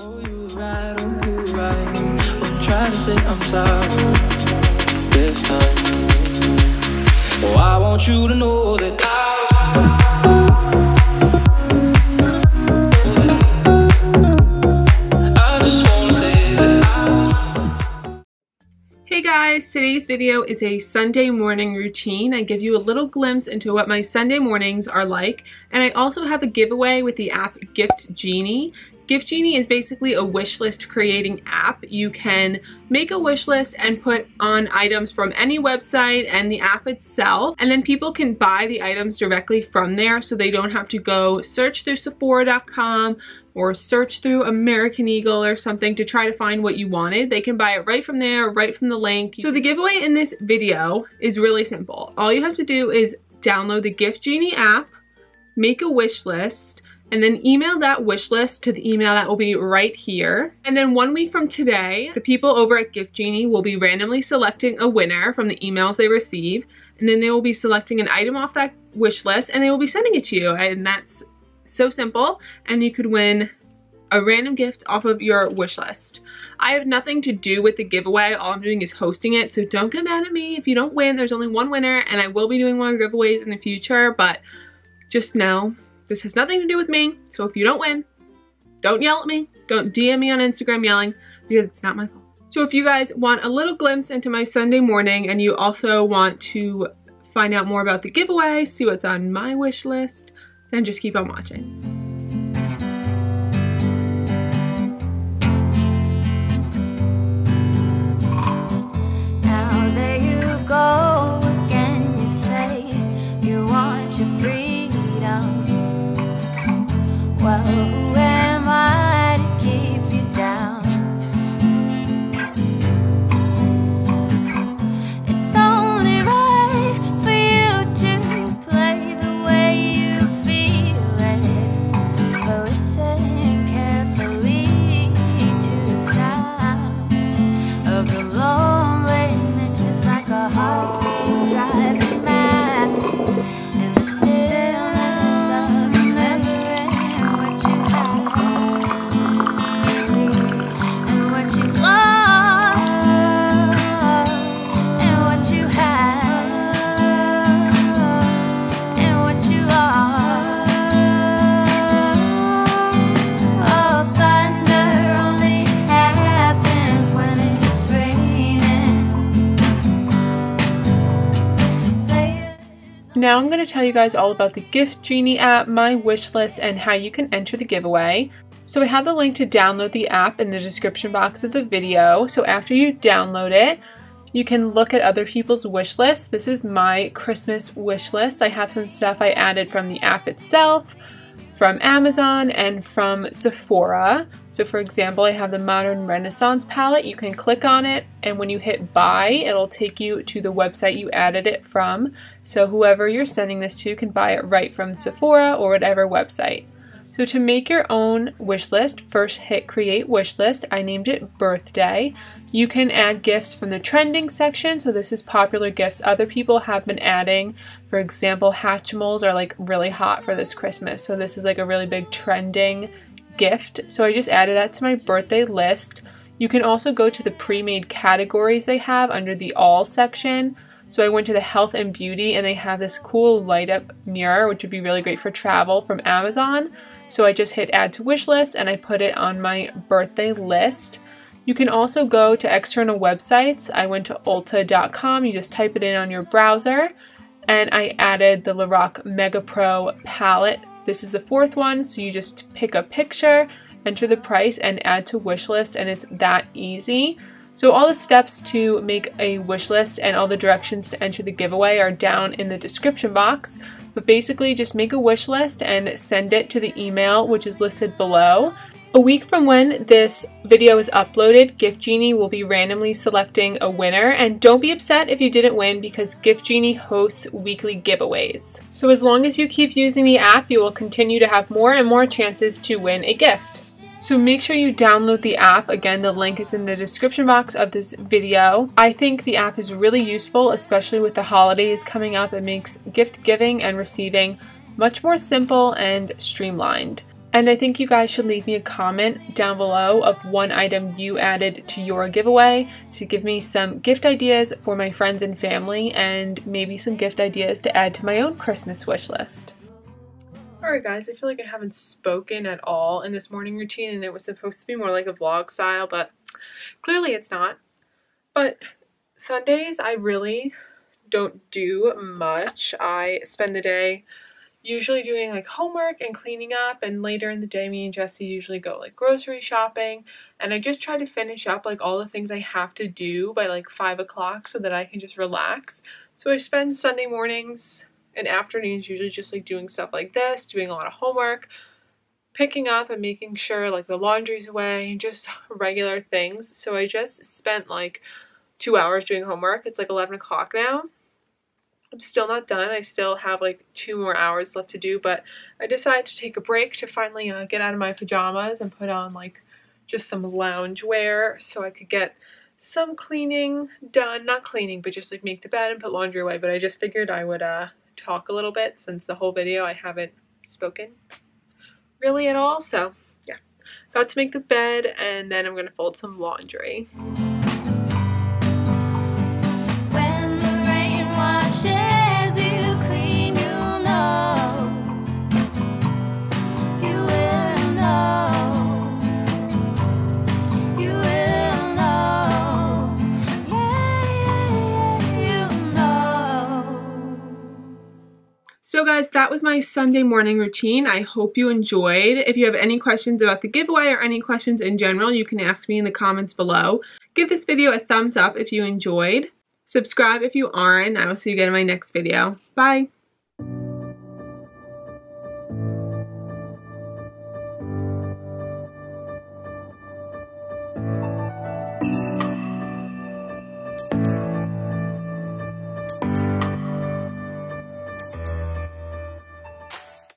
Oh, you right, oh, you right. I'm trying to say I'm sorry this time. Oh, I want you to know that I guys, today's video is a Sunday morning routine. I give you a little glimpse into what my Sunday mornings are like. And I also have a giveaway with the app Gift Jeenie. Gift Jeenie is basically a wish list creating app. You can make a wish list and put on items from any website and the app itself. And then people can buy the items directly from there so they don't have to go search through Sephora.com or search through American Eagle or something to try to find what you wanted. They can buy it right from there, right from the link. So the giveaway in this video is really simple. All you have to do is download the Gift Jeenie app, make a wish list, and then email that wish list to the email that will be right here. And then one week from today, the people over at Gift Jeenie will be randomly selecting a winner from the emails they receive. And then they will be selecting an item off that wish list and they will be sending it to you. And that's so simple. And you could win a random gift off of your wish list. I have nothing to do with the giveaway. All I'm doing is hosting it. So don't get mad at me if you don't win. There's only one winner and I will be doing more giveaways in the future. But just know this has nothing to do with me. So if you don't win, don't yell at me. Don't DM me on Instagram yelling because it's not my fault. So if you guys want a little glimpse into my Sunday morning and you also want to find out more about the giveaway, see what's on my wish list, then just keep on watching. Now I'm going to tell you guys all about the Gift Jeenie app, my wish list, and how you can enter the giveaway. So I have the link to download the app in the description box of the video. So after you download it, you can look at other people's wish lists. This is my Christmas wish list. I have some stuff I added from the app itself, from Amazon, and from Sephora. So for example, I have the Modern Renaissance palette. You can click on it, and when you hit buy, it'll take you to the website you added it from. So whoever you're sending this to can buy it right from Sephora or whatever website. So to make your own wish list, first hit create wish list. I named it birthday. You can add gifts from the trending section. So this is popular gifts other people have been adding. For example, Hatchimals are like really hot for this Christmas. So this is like a really big trending gift. So I just added that to my birthday list. You can also go to the pre-made categories they have under the all section. So I went to the health and beauty and they have this cool light up mirror, which would be really great for travel from Amazon. So I just hit add to wish list and I put it on my birthday list. You can also go to external websites. I went to ulta.com. You just type it in on your browser and I added the Lorac Mega Pro palette. This is the fourth one, so you just pick a picture, enter the price, and add to wish list, and it's that easy. So all the steps to make a wish list and all the directions to enter the giveaway are down in the description box. But basically, just make a wish list and send it to the email, which is listed below. A week from when this video is uploaded, Gift Jeenie will be randomly selecting a winner. And don't be upset if you didn't win because Gift Jeenie hosts weekly giveaways. So as long as you keep using the app, you will continue to have more and more chances to win a gift. So make sure you download the app. Again, the link is in the description box of this video. I think the app is really useful, especially with the holidays coming up. It makes gift giving and receiving much more simple and streamlined. And I think you guys should leave me a comment down below of one item you added to your giveaway to give me some gift ideas for my friends and family and maybe some gift ideas to add to my own Christmas wish list. Alright guys, I feel like I haven't spoken at all in this morning routine and it was supposed to be more like a vlog style, but clearly it's not. But Sundays I really don't do much. I spend the day usually doing like homework and cleaning up and later in the day me and Jesse usually go like grocery shopping and I just try to finish up like all the things I have to do by like five o'clock so that I can just relax. So I spend Sunday mornings and afternoons usually just like doing stuff like this, doing a lot of homework, picking up and making sure like the laundry's away, and just regular things. So I just spent like two hours doing homework. It's like 11 o'clock now I'm still not done. I still have like two more hours left to do, but I decided to take a break to finally uh, get out of my pajamas and put on like just some lounge wear so I could get some cleaning done. Not cleaning, but just like make the bed and put laundry away. But I just figured I would uh, talk a little bit since the whole video I haven't spoken really at all. So yeah, got to make the bed and then I'm going to fold some laundry. Guys, that was my Sunday morning routine. I hope you enjoyed. If you have any questions about the giveaway or any questions in general, you can ask me in the comments below. Give this video a thumbs up if you enjoyed. Subscribe if you aren't. I will see you again in my next video. Bye!